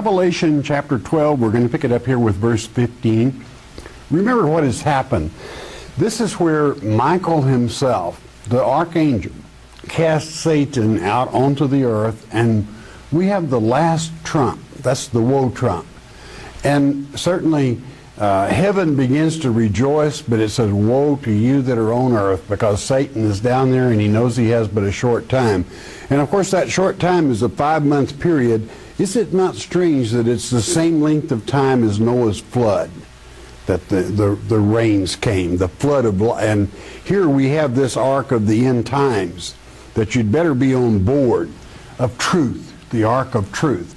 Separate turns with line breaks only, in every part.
Revelation chapter 12, we're going to pick it up here with verse 15. Remember what has happened. This is where Michael himself, the archangel, cast Satan out onto the earth, and we have the last trump. That's the woe trump. And certainly uh, heaven begins to rejoice, but it says, Woe to you that are on earth, because Satan is down there and he knows he has but a short time. And of course, that short time is a five month period. Is it not strange that it's the same length of time as Noah's flood? That the, the, the rains came, the flood of, and here we have this ark of the end times that you'd better be on board of truth, the ark of truth.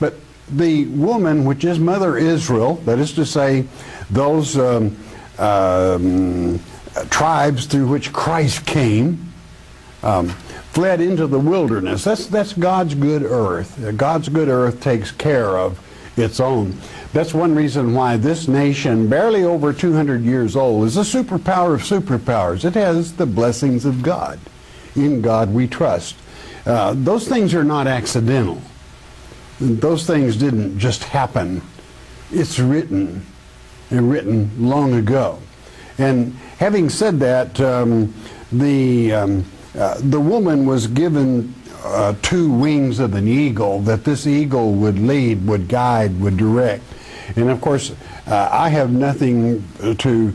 But the woman, which is Mother Israel, that is to say, those um, um, tribes through which Christ came, um, fled into the wilderness. That's, that's God's good earth. God's good earth takes care of its own. That's one reason why this nation, barely over 200 years old, is a superpower of superpowers. It has the blessings of God. In God we trust. Uh, those things are not accidental. Those things didn't just happen. It's written, and written long ago. And having said that, um, the um, uh, the woman was given uh, two wings of an eagle that this eagle would lead, would guide, would direct. And of course, uh, I have nothing to.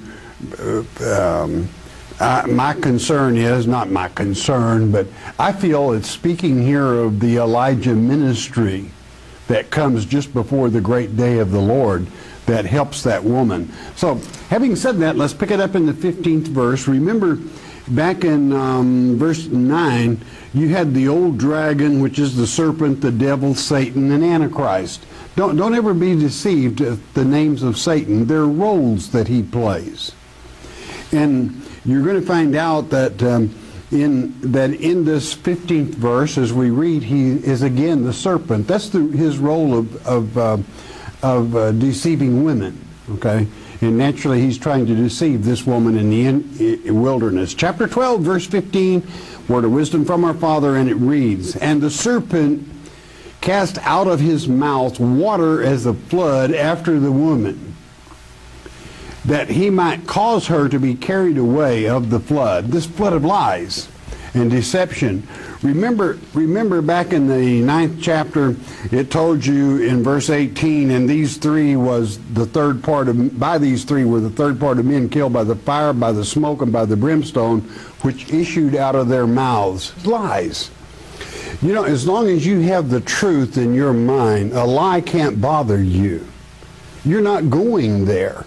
Uh, um, my concern is not my concern, but I feel it's speaking here of the Elijah ministry that comes just before the great day of the Lord that helps that woman. So, having said that, let's pick it up in the 15th verse. Remember, back in um, verse 9, you had the old dragon, which is the serpent, the devil, Satan, and Antichrist. Don't, don't ever be deceived at the names of Satan. They're roles that he plays. And you're going to find out that um, in that in this 15th verse, as we read, he is again the serpent. That's the, his role of of, uh, of uh, deceiving women. Okay, and naturally he's trying to deceive this woman in the in, wilderness. Chapter 12, verse 15, word of wisdom from our Father, and it reads, "And the serpent cast out of his mouth water as a flood after the woman." that he might cause her to be carried away of the flood, this flood of lies and deception. Remember, remember back in the ninth chapter, it told you in verse 18, and these three was the third part of, by these three were the third part of men killed by the fire, by the smoke, and by the brimstone, which issued out of their mouths. Lies. You know, as long as you have the truth in your mind, a lie can't bother you. You're not going there.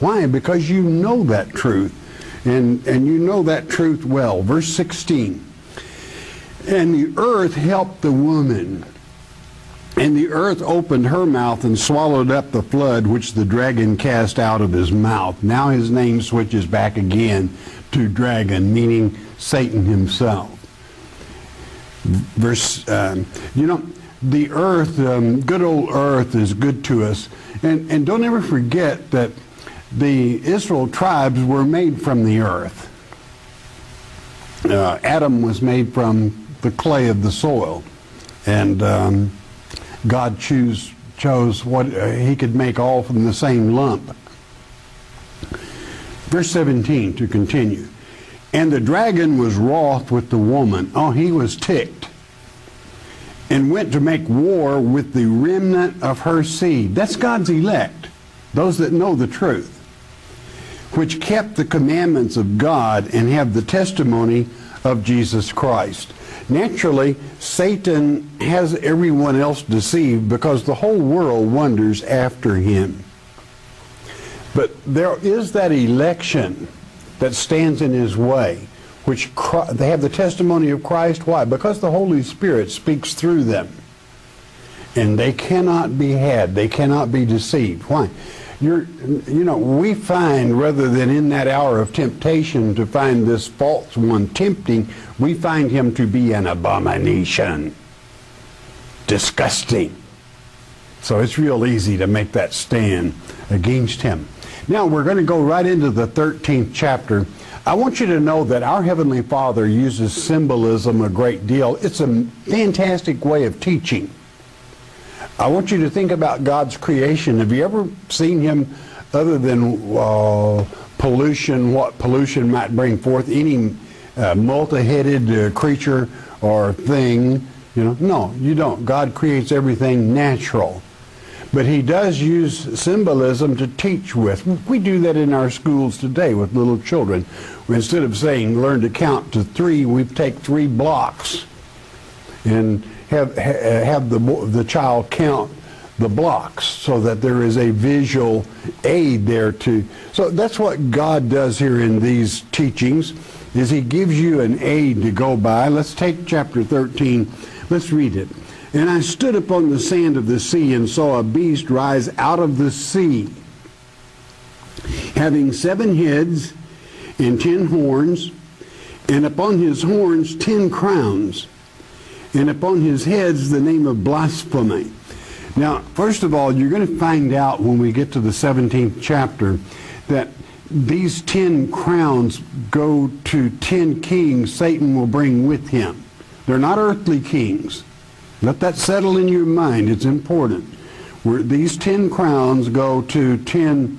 Why? Because you know that truth. And, and you know that truth well. Verse 16. And the earth helped the woman. And the earth opened her mouth and swallowed up the flood which the dragon cast out of his mouth. Now his name switches back again to dragon, meaning Satan himself. Verse, um, you know, the earth, um, good old earth is good to us. And, and don't ever forget that the Israel tribes were made from the earth. Uh, Adam was made from the clay of the soil, and um, God choose, chose what uh, He could make all from the same lump. Verse 17 to continue. And the dragon was wroth with the woman. Oh, he was ticked. And went to make war with the remnant of her seed. That's God's elect, those that know the truth which kept the commandments of God and have the testimony of Jesus Christ. Naturally, Satan has everyone else deceived because the whole world wonders after him. But there is that election that stands in his way, which they have the testimony of Christ. Why? Because the Holy Spirit speaks through them. And they cannot be had. They cannot be deceived. Why? You're, you know, we find rather than in that hour of temptation to find this false one tempting, we find him to be an abomination, disgusting. So it's real easy to make that stand against him. Now we're going to go right into the 13th chapter. I want you to know that our Heavenly Father uses symbolism a great deal. It's a fantastic way of teaching. I want you to think about God's creation. Have you ever seen him other than uh, pollution, what pollution might bring forth, any uh, multi-headed uh, creature or thing? You know, no, you don't. God creates everything natural. But he does use symbolism to teach with. We do that in our schools today with little children. Instead of saying learn to count to three, we take three blocks and have, uh, have the, the child count the blocks so that there is a visual aid there to so that's what god does here in these teachings is he gives you an aid to go by. Let's take chapter 13 let's read it. And i stood upon the sand of the sea and saw a beast rise out of the sea having seven heads and ten horns and upon his horns ten crowns and upon his heads the name of blasphemy now, first of all, you're going to find out when we get to the 17th chapter that these 10 crowns go to 10 kings Satan will bring with him. They're not earthly kings. Let that settle in your mind. It's important. Where these 10 crowns go to 10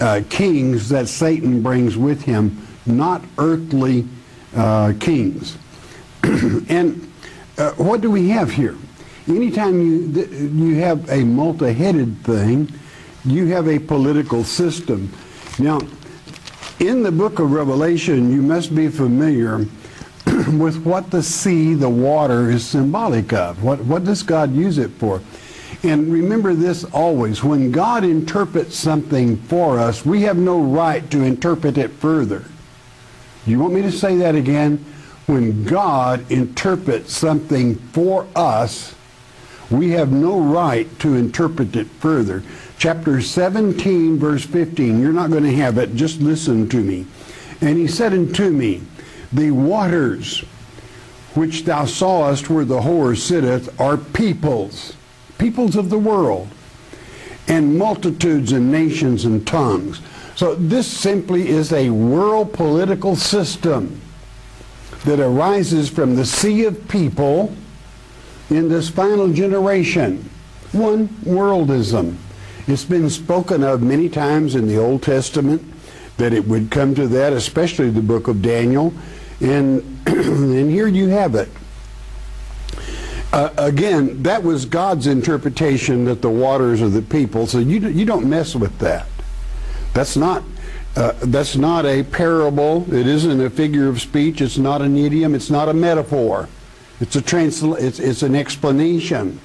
uh, kings that Satan brings with him, not earthly uh, kings. and uh, what do we have here? anytime you, you have a multi-headed thing, you have a political system. Now, in the book of Revelation, you must be familiar with what the sea, the water, is symbolic of. What, what does God use it for? And remember this always. When God interprets something for us, we have no right to interpret it further. You want me to say that again? When God interprets something for us, we have no right to interpret it further. Chapter 17, verse 15. You're not going to have it. Just listen to me. And he said unto me, The waters which thou sawest where the whore sitteth are peoples, peoples of the world, and multitudes and nations and tongues. So this simply is a world political system that arises from the sea of people in this final generation. One, worldism. It's been spoken of many times in the Old Testament that it would come to that, especially the book of Daniel. And, and here you have it. Uh, again, that was God's interpretation that the waters are the people, so you, you don't mess with that. That's not, uh, that's not a parable. It isn't a figure of speech. It's not an idiom. It's not a metaphor. It's a transla- it's, it's an explanation.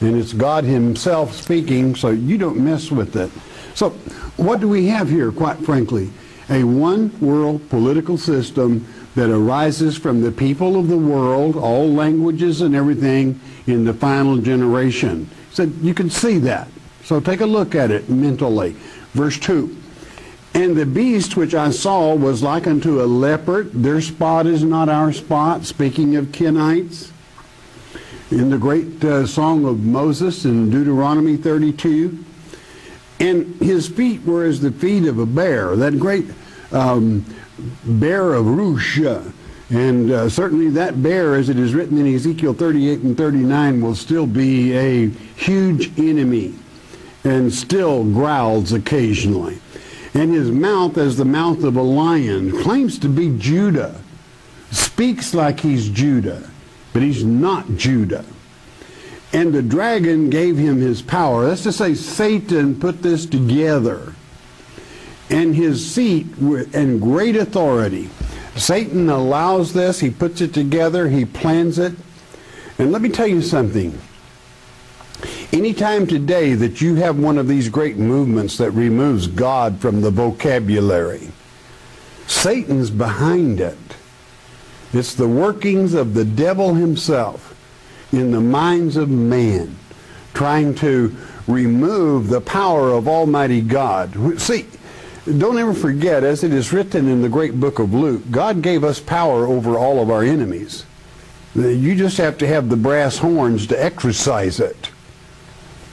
And it's God himself speaking, so you don't mess with it. So what do we have here, quite frankly? A one world political system that arises from the people of the world, all languages and everything, in the final generation. So you can see that. So take a look at it mentally. Verse 2. And the beast which I saw was like unto a leopard. Their spot is not our spot, speaking of Kenites. In the great uh, song of Moses in Deuteronomy 32. And his feet were as the feet of a bear, that great um, bear of Russia. And uh, certainly that bear, as it is written in Ezekiel 38 and 39, will still be a huge enemy and still growls occasionally and his mouth as the mouth of a lion, claims to be Judah, speaks like he's Judah, but he's not Judah. And the dragon gave him his power. That's to say, Satan put this together. And his seat and great authority. Satan allows this, he puts it together, he plans it. And let me tell you something. Anytime today that you have one of these great movements that removes God from the vocabulary, Satan's behind it. It's the workings of the devil himself in the minds of man, trying to remove the power of Almighty God. See, don't ever forget, as it is written in the great book of Luke, God gave us power over all of our enemies. You just have to have the brass horns to exercise it.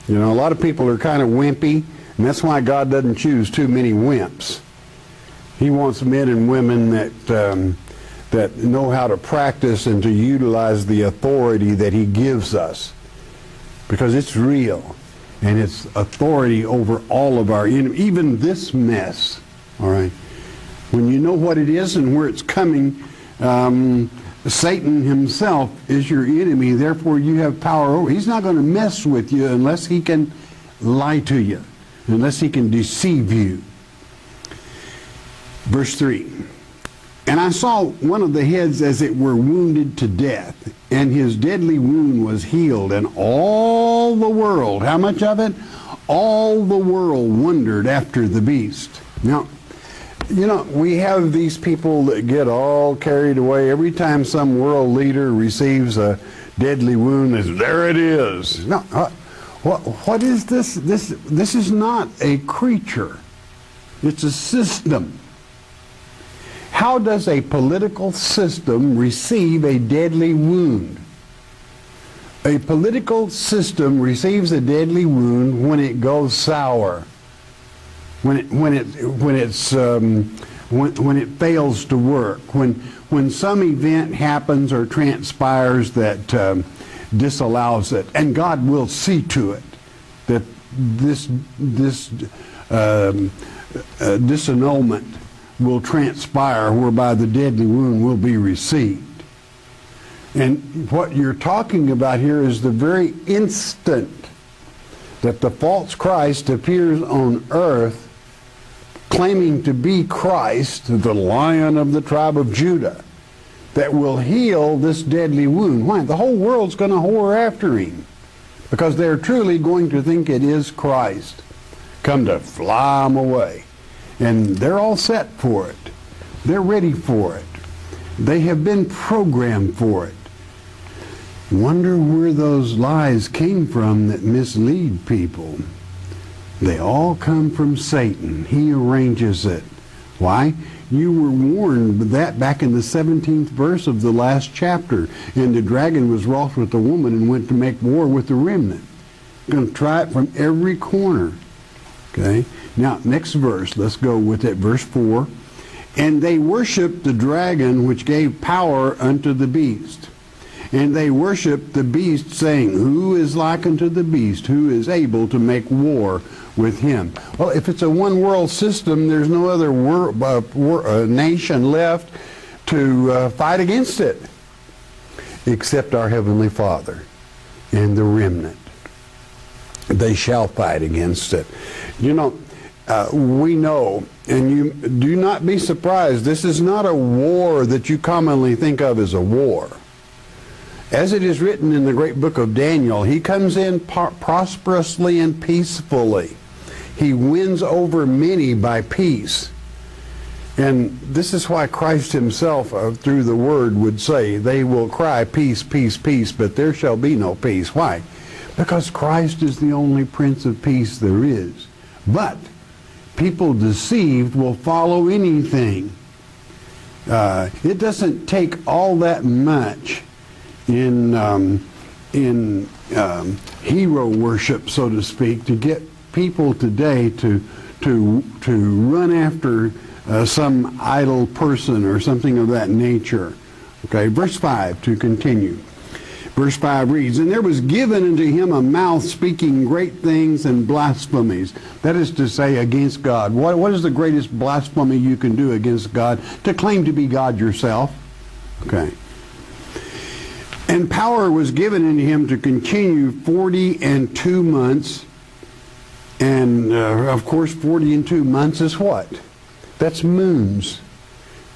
You know, a lot of people are kind of wimpy, and that's why God doesn't choose too many wimps. He wants men and women that um, that know how to practice and to utilize the authority that He gives us. because it's real and it's authority over all of our even this mess. All right. When you know what it is and where it's coming, um, Satan himself is your enemy. Therefore, you have power over. He's not going to mess with you unless he can lie to you, unless he can deceive you. Verse 3 And I saw one of the heads as it were wounded to death, and his deadly wound was healed, and all the world, how much of it? All the world wondered after the beast. Now, you know, we have these people that get all carried away. Every time some world leader receives a deadly wound, there it is. No, uh, what, what is this? This, this is not a creature. It's a system. How does a political system receive a deadly wound? A political system receives a deadly wound when it goes sour, when it when it when it's um, when, when it fails to work, when when some event happens or transpires that um, disallows it, and God will see to it that this this um, uh, disannulment will transpire whereby the deadly wound will be received. And what you're talking about here is the very instant that the false Christ appears on earth claiming to be Christ, the lion of the tribe of Judah, that will heal this deadly wound. Why? The whole world's going to whore after him because they're truly going to think it is Christ. Come to fly them away. And they're all set for it. They're ready for it. They have been programmed for it. Wonder where those lies came from that mislead people. They all come from Satan. He arranges it. Why? You were warned that back in the 17th verse of the last chapter. And the dragon was wroth with the woman and went to make war with the remnant. Going to try it from every corner. Okay? Now, next verse, let's go with it. Verse 4. And they worshiped the dragon which gave power unto the beast. And they worshiped the beast, saying, Who is like unto the beast? Who is able to make war with him? Well, if it's a one world system, there's no other uh, uh, nation left to uh, fight against it except our Heavenly Father and the remnant. They shall fight against it. You know, uh, we know, and you do not be surprised, this is not a war that you commonly think of as a war. As it is written in the great book of Daniel, he comes in prosperously and peacefully. He wins over many by peace. And this is why Christ himself, uh, through the word, would say, They will cry, Peace, peace, peace, but there shall be no peace. Why? Because Christ is the only Prince of Peace there is. But people deceived will follow anything. Uh, it doesn't take all that much in um, in um, hero worship, so to speak, to get people today to to to run after uh, some idol person or something of that nature. Okay, verse five to continue. Verse 5 reads, And there was given unto him a mouth speaking great things and blasphemies. That is to say, against God. What, what is the greatest blasphemy you can do against God? To claim to be God yourself. Okay. And power was given unto him to continue 40 and two months. And uh, of course, 40 and two months is what? That's moons.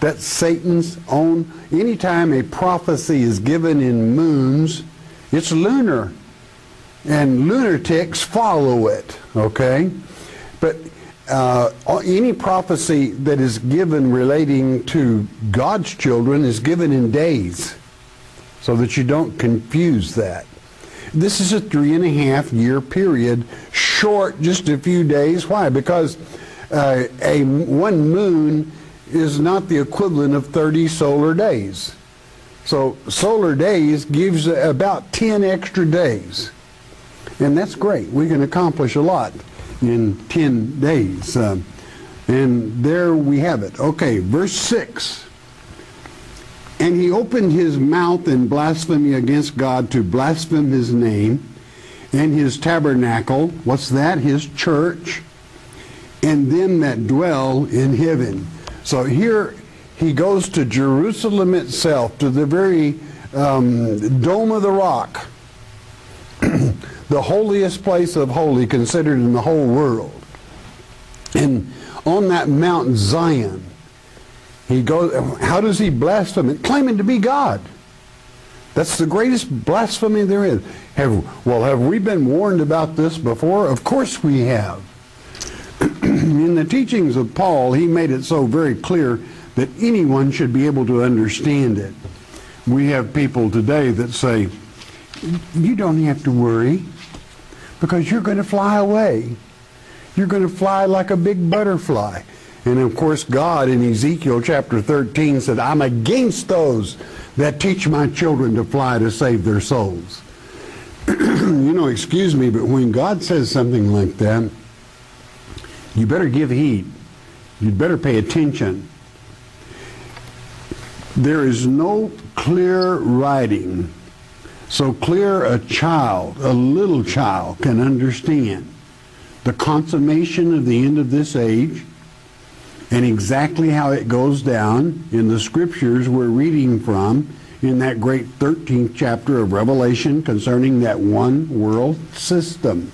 That's Satan's own. Anytime a prophecy is given in moons, it's lunar. And lunatics follow it, okay? But uh, any prophecy that is given relating to God's children is given in days so that you don't confuse that. This is a three and a half year period, short, just a few days. Why? Because uh, a one moon is not the equivalent of 30 solar days. So solar days gives about 10 extra days. And that's great. We can accomplish a lot in 10 days. Uh, and there we have it. Okay, verse 6. And he opened his mouth in blasphemy against God to blaspheme his name and his tabernacle. What's that? His church. And them that dwell in heaven. So here he goes to Jerusalem itself, to the very um, Dome of the Rock, the holiest place of holy considered in the whole world. And on that Mount Zion, he goes, how does he blaspheme? Claiming to be God. That's the greatest blasphemy there is. Have, well, have we been warned about this before? Of course we have. In the teachings of Paul, he made it so very clear that anyone should be able to understand it. We have people today that say, you don't have to worry because you're going to fly away. You're going to fly like a big butterfly. And of course, God in Ezekiel chapter 13 said, I'm against those that teach my children to fly to save their souls. you know, excuse me, but when God says something like that, you better give heed. You'd better pay attention. There is no clear writing so clear a child, a little child, can understand the consummation of the end of this age and exactly how it goes down in the scriptures we're reading from in that great 13th chapter of Revelation concerning that one world system.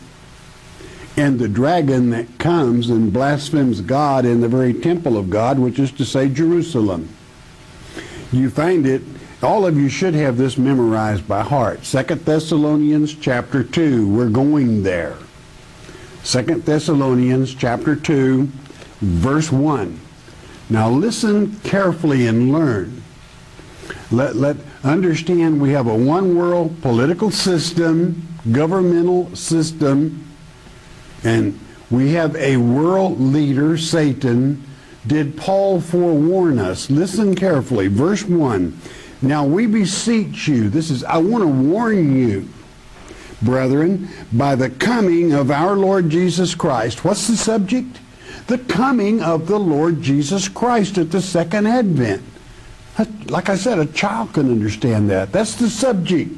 And the dragon that comes and blasphemes God in the very temple of God, which is to say Jerusalem. You find it, all of you should have this memorized by heart. Second Thessalonians chapter 2, we're going there. Second Thessalonians chapter 2, verse 1. Now listen carefully and learn. Let, let understand we have a one world political system, governmental system, and we have a world leader, Satan, did Paul forewarn us? Listen carefully. Verse 1. Now we beseech you, this is, I want to warn you, brethren, by the coming of our Lord Jesus Christ. What's the subject? The coming of the Lord Jesus Christ at the second advent. Like I said, a child can understand that. That's the subject.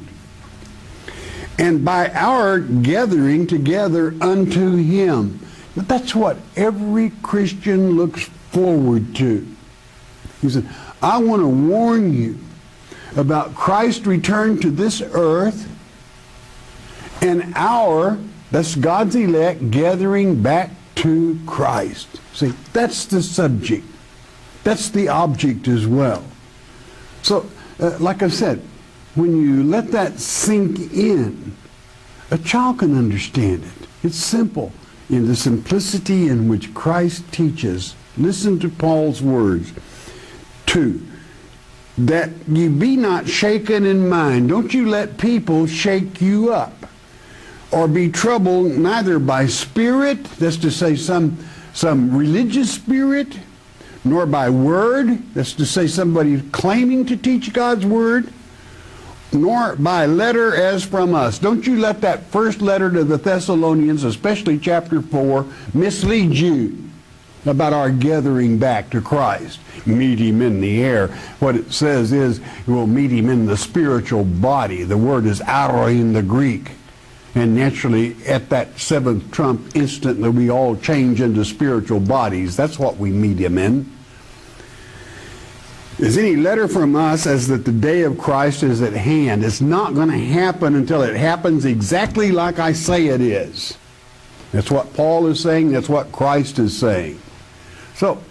And by our gathering together unto him. That's what every Christian looks forward to. He said, I want to warn you about Christ's return to this earth and our, that's God's elect, gathering back to Christ. See, that's the subject. That's the object as well. So, uh, like I said, when you let that sink in, a child can understand it. It's simple in the simplicity in which Christ teaches Listen to Paul's words. Two, that you be not shaken in mind. Don't you let people shake you up or be troubled neither by spirit, that's to say some, some religious spirit, nor by word, that's to say somebody claiming to teach God's word, nor by letter as from us. Don't you let that first letter to the Thessalonians, especially chapter 4, mislead you about our gathering back to Christ. Meet him in the air. What it says is we'll meet him in the spiritual body. The word is aroi in the Greek. And naturally, at that seventh trump, instantly we all change into spiritual bodies. That's what we meet him in. Is any letter from us as that the day of Christ is at hand? It's not going to happen until it happens exactly like I say it is. That's what Paul is saying. That's what Christ is saying. So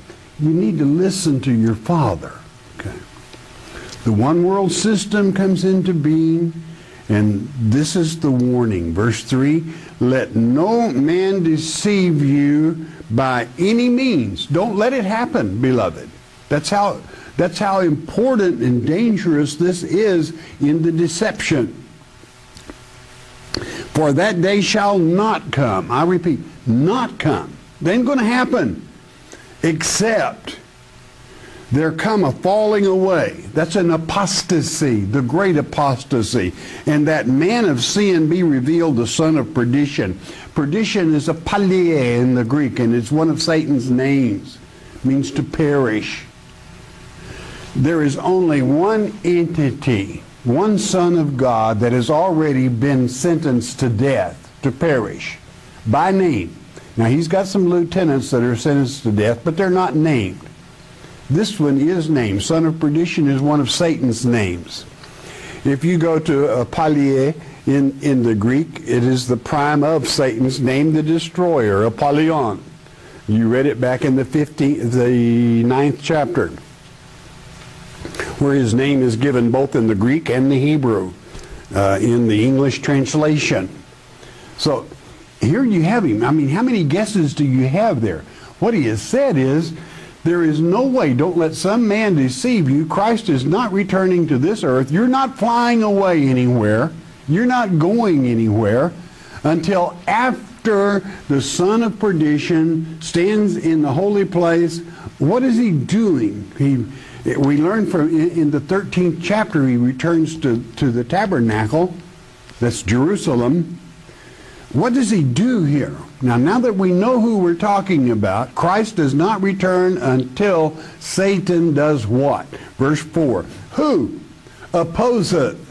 you need to listen to your Father. Okay. The one world system comes into being, and this is the warning. Verse 3 Let no man deceive you by any means. Don't let it happen, beloved. That's how, that's how important and dangerous this is in the deception. For that day shall not come. I repeat, not come. It ain't going to happen except there come a falling away. That's an apostasy, the great apostasy. And that man of sin be revealed, the son of perdition. Perdition is apoleia in the Greek, and it's one of Satan's names. It means to perish. There is only one entity one Son of God that has already been sentenced to death, to perish, by name. Now, he's got some lieutenants that are sentenced to death, but they're not named. This one is named. Son of perdition is one of Satan's names. If you go to uh, in, in the Greek, it is the prime of Satan's name, the destroyer, Apollyon. You read it back in the 15th, the ninth chapter, where his name is given both in the Greek and the Hebrew, uh, in the English translation. So here you have him. I mean, how many guesses do you have there? What he has said is, there is no way, don't let some man deceive you. Christ is not returning to this earth. You're not flying away anywhere. You're not going anywhere until after the son of perdition stands in the holy place. What is he doing? He, we learn from in the 13th chapter, he returns to, to the tabernacle. That's Jerusalem. What does he do here? Now, now that we know who we're talking about, Christ does not return until Satan does what? Verse 4 Who opposeth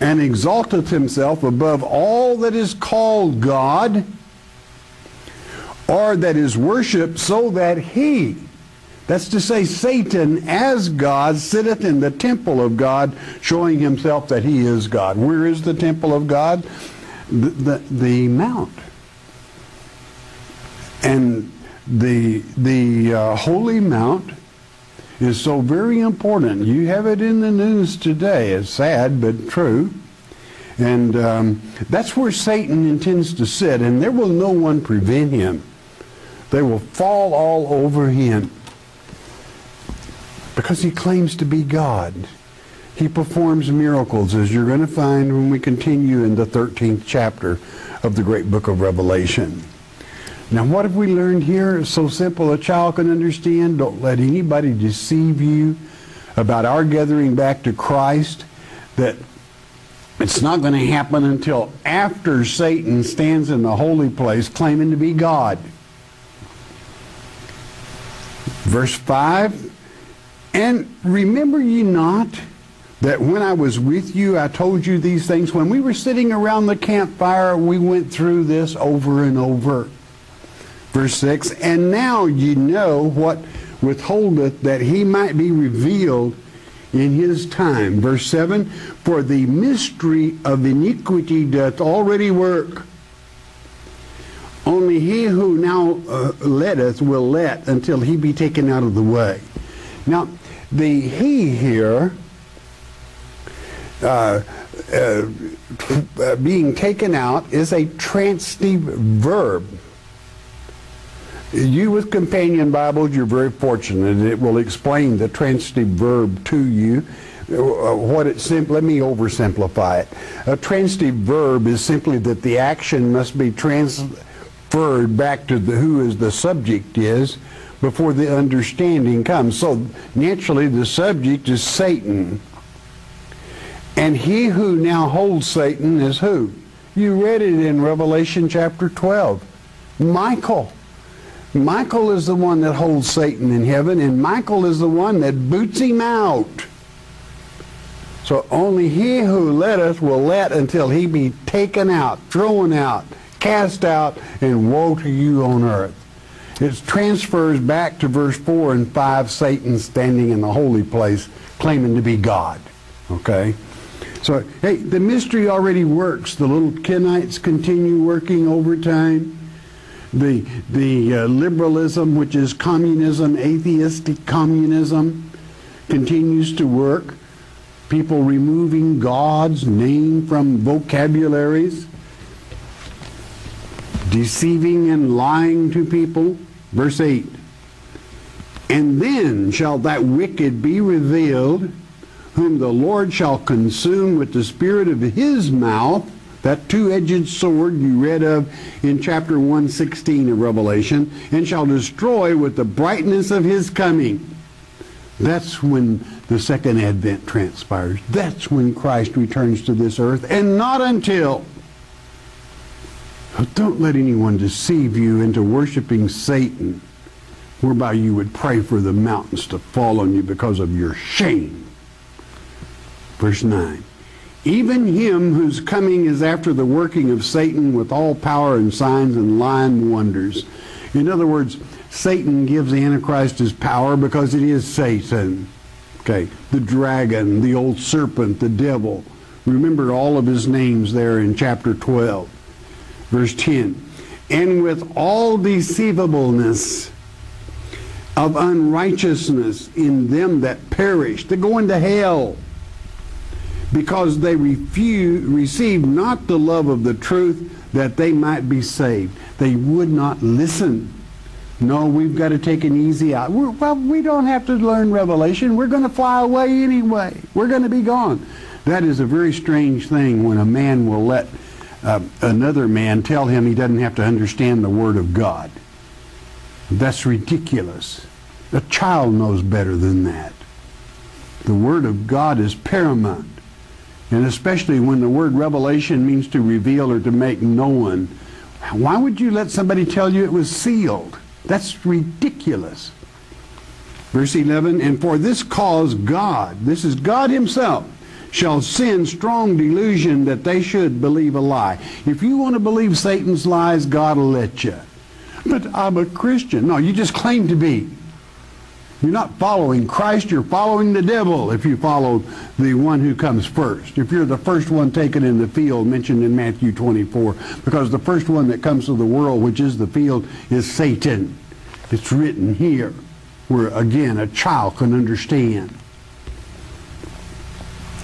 and exalteth himself above all that is called God or that is worshipped, so that he, that's to say, Satan as God, sitteth in the temple of God, showing himself that he is God. Where is the temple of God? The, the, the mount and the, the uh, Holy Mount is so very important. You have it in the news today. It's sad, but true. And um, that's where Satan intends to sit, and there will no one prevent him. They will fall all over him because he claims to be God. He performs miracles, as you're going to find when we continue in the 13th chapter of the great book of Revelation. Now, what have we learned here? It's so simple a child can understand. Don't let anybody deceive you about our gathering back to Christ, that it's not going to happen until after Satan stands in the holy place claiming to be God. Verse 5 And remember ye not that when I was with you, I told you these things? When we were sitting around the campfire, we went through this over and over. Verse 6 And now ye know what withholdeth that he might be revealed in his time. Verse 7 For the mystery of iniquity doth already work. Only he who now uh, letteth will let until he be taken out of the way. Now, the he here, uh, uh, being taken out, is a transitive verb. You with companion Bibles, you're very fortunate. It will explain the transitive verb to you. Uh, what it sim- let me oversimplify it. A transitive verb is simply that the action must be transferred back to the who is the subject is before the understanding comes. So naturally the subject is Satan. And he who now holds Satan is who? You read it in Revelation chapter 12. Michael. Michael is the one that holds Satan in heaven, and Michael is the one that boots him out. So only he who letteth will let until he be taken out, thrown out, cast out, and woe to you on earth. It transfers back to verse 4 and 5, Satan standing in the holy place, claiming to be God. Okay? So, hey, the mystery already works. The little Kenites continue working overtime the, the uh, liberalism, which is communism, atheistic communism, continues to work. People removing God's name from vocabularies, deceiving and lying to people. Verse 8 And then shall that wicked be revealed, whom the Lord shall consume with the spirit of his mouth that two-edged sword you read of in chapter 116 of Revelation, and shall destroy with the brightness of his coming. That's when the second advent transpires. That's when Christ returns to this earth, and not until. Don't let anyone deceive you into worshiping Satan, whereby you would pray for the mountains to fall on you because of your shame. Verse 9. even him whose coming is after the working of Satan with all power and signs and lying wonders. In other words, Satan gives the Antichrist his power because it is Satan. Okay, the dragon, the old serpent, the devil. Remember all of his names there in chapter 12. Verse 10. And with all deceivableness of unrighteousness in them that perish, they go into hell because they refuse, received not the love of the truth that they might be saved. They would not listen. No, we've got to take an easy out. We're, well, we don't have to learn Revelation. We're going to fly away anyway. We're going to be gone. That is a very strange thing when a man will let uh, another man tell him he doesn't have to understand the Word of God. That's ridiculous. A child knows better than that. The Word of God is paramount. And especially when the word revelation means to reveal or to make known. Why would you let somebody tell you it was sealed? That's ridiculous. Verse 11, and for this cause God, this is God himself, shall send strong delusion that they should believe a lie. If you want to believe Satan's lies, God will let you. But I'm a Christian. No, you just claim to be. You're not following Christ, you're following the devil if you follow the one who comes first. If you're the first one taken in the field mentioned in Matthew 24, because the first one that comes to the world, which is the field, is Satan. It's written here, where again a child can understand.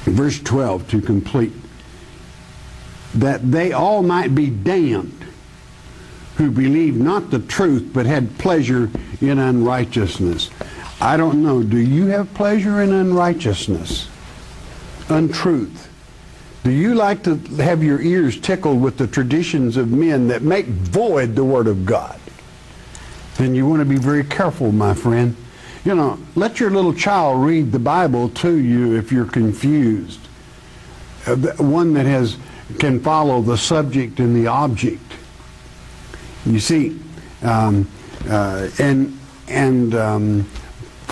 Verse 12 to complete. That they all might be damned who believed not the truth but had pleasure in unrighteousness. I don't know. Do you have pleasure in unrighteousness? Untruth? Do you like to have your ears tickled with the traditions of men that make void the Word of God? Then you want to be very careful, my friend. You know, let your little child read the Bible to you if you're confused. Uh, one that has can follow the subject and the object. You see, um, uh, and and um,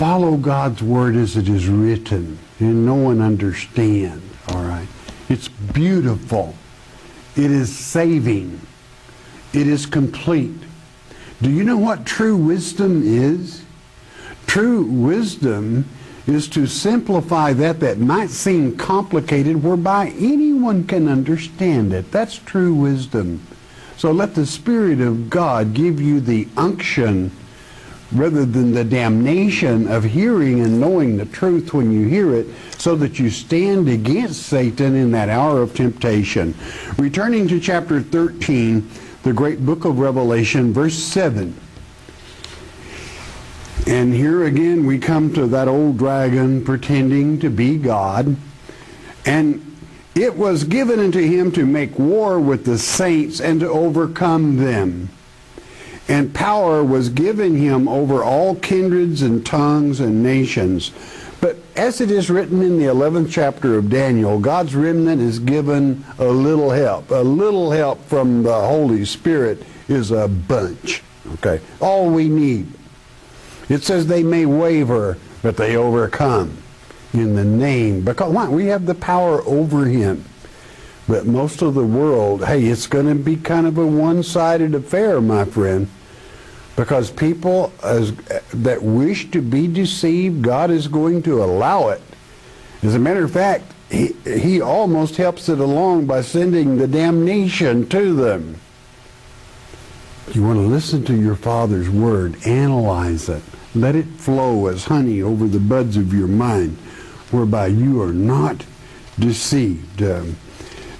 follow God's word as it is written, and no one understand. All right, it's beautiful. It is saving. It is complete. Do you know what true wisdom is? True wisdom is to simplify that that might seem complicated whereby anyone can understand it. That's true wisdom. So let the Spirit of God give you the unction rather than the damnation of hearing and knowing the truth when you hear it, so that you stand against Satan in that hour of temptation. Returning to chapter 13, the great book of Revelation, verse 7. And here again we come to that old dragon pretending to be God. And it was given unto him to make war with the saints and to overcome them and power was given him over all kindreds and tongues and nations. But as it is written in the 11th chapter of Daniel, God's remnant is given a little help. A little help from the Holy Spirit is a bunch. Okay, all we need. It says they may waver, but they overcome in the name. Because why? We have the power over him. But most of the world, hey, it's going to be kind of a one-sided affair, my friend. Because people as, that wish to be deceived, God is going to allow it. As a matter of fact, he, he almost helps it along by sending the damnation to them. You want to listen to your Father's Word, analyze it, let it flow as honey over the buds of your mind, whereby you are not deceived. Um,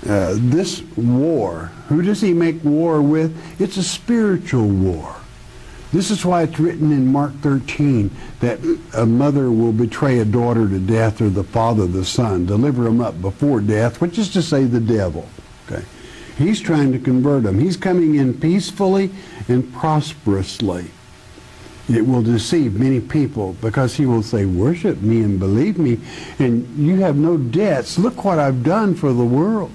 uh, this war, who does he make war with? It's a spiritual war. This is why it's written in Mark 13 that a mother will betray a daughter to death or the father the son, deliver them up before death, which is to say the devil. Okay. He's trying to convert them. He's coming in peacefully and prosperously. It will deceive many people because he will say, worship me and believe me, and you have no debts. Look what I've done for the world.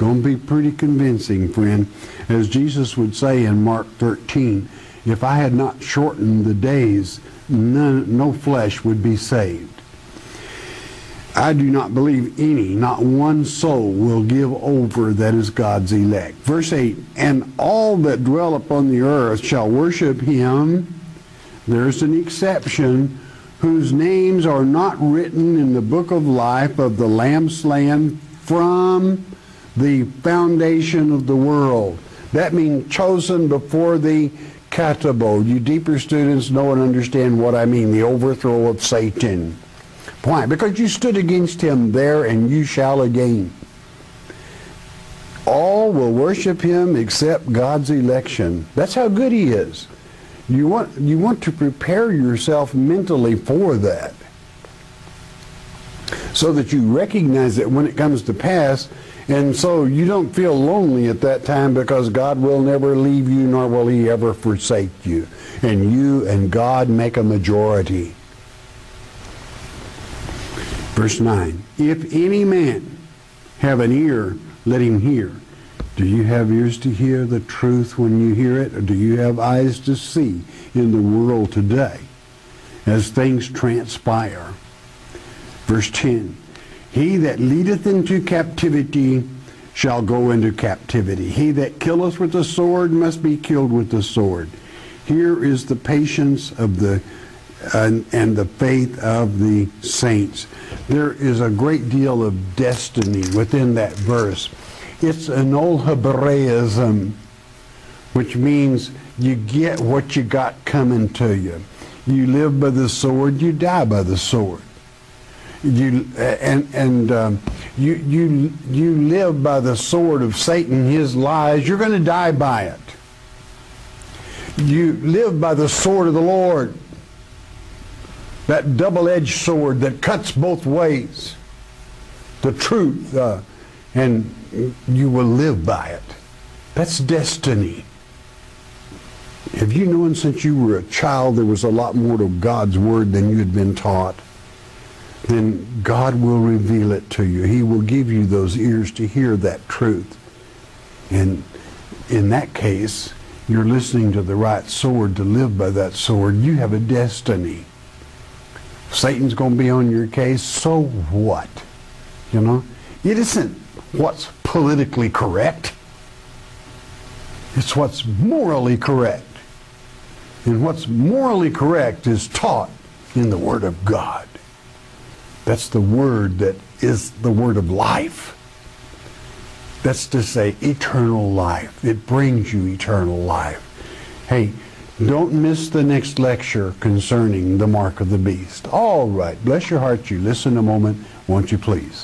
Going to be pretty convincing, friend. As Jesus would say in Mark 13, if I had not shortened the days, none, no flesh would be saved. I do not believe any, not one soul will give over that is God's elect. Verse 8, and all that dwell upon the earth shall worship him. There's an exception whose names are not written in the book of life of the Lamb slain from the foundation of the world. That means chosen before the katabole. You deeper students know and understand what I mean, the overthrow of Satan. Why? Because you stood against him there and you shall again. All will worship him except God's election. That's how good he is. You want, you want to prepare yourself mentally for that so that you recognize that when it comes to pass and so you don't feel lonely at that time because God will never leave you nor will he ever forsake you. And you and God make a majority. Verse 9, if any man have an ear, let him hear. Do you have ears to hear the truth when you hear it, or do you have eyes to see in the world today as things transpire? Verse 10 He that leadeth into captivity shall go into captivity. He that killeth with the sword must be killed with the sword. Here is the patience of the and, and the faith of the saints. There is a great deal of destiny within that verse. It's an old Hebraism, which means you get what you got coming to you. You live by the sword, you die by the sword. You and and um, you you you live by the sword of Satan, his lies. You're going to die by it. You live by the sword of the Lord. That double-edged sword that cuts both ways. The truth. Uh, and you will live by it. That's destiny. Have you known since you were a child there was a lot more to God's Word than you had been taught? Then God will reveal it to you. He will give you those ears to hear that truth. And in that case, you're listening to the right sword to live by that sword. You have a destiny. Satan's going to be on your case, so what? You know? It isn't what's politically correct. It's what's morally correct. And what's morally correct is taught in the Word of God. That's the Word that is the Word of life. That's to say, eternal life. It brings you eternal life. Hey, don't miss the next lecture concerning the mark of the beast. All right, bless your heart, you listen a moment, won't you please?